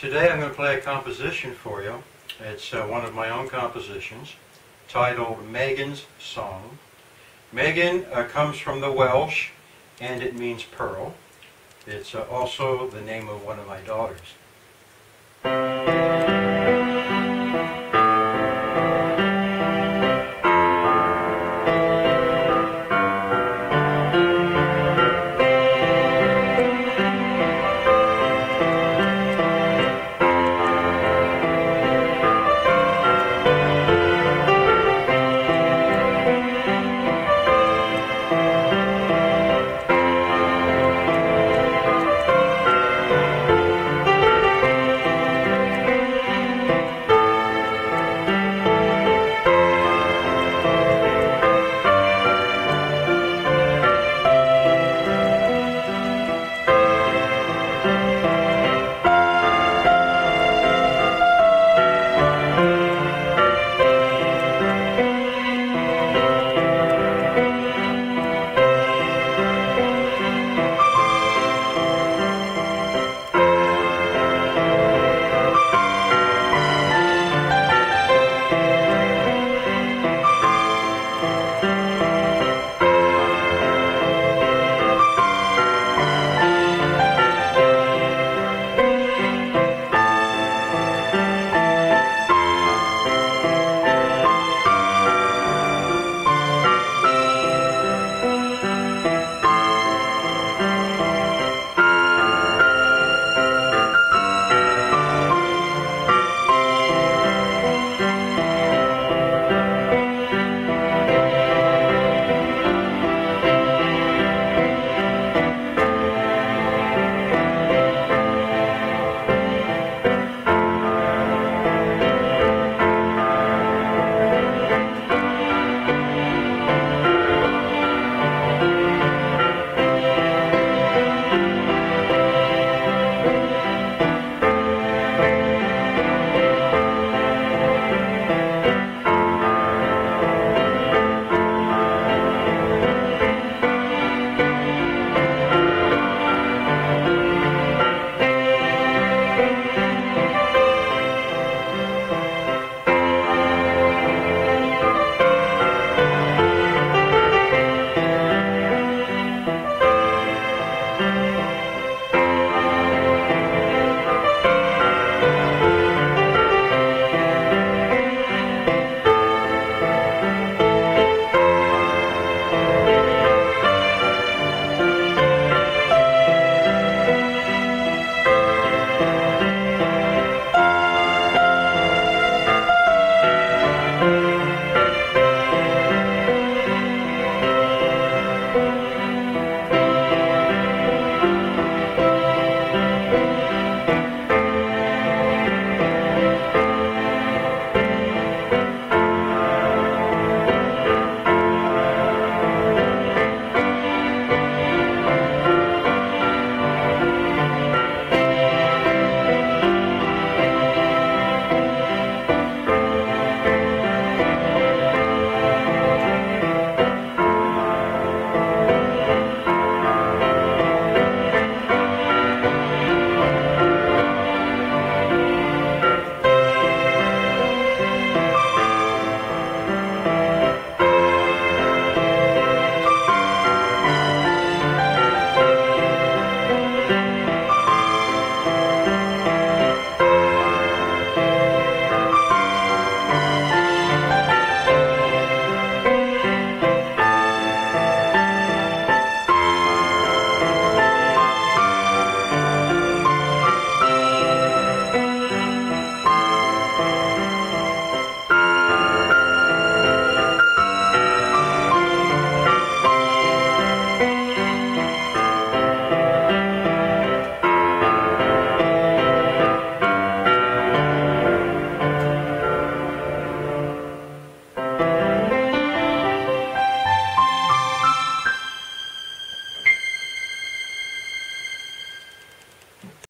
Today I'm going to play a composition for you. It's uh, one of my own compositions titled Meghan's Song. Megan uh, comes from the Welsh and it means pearl. It's uh, also the name of one of my daughters.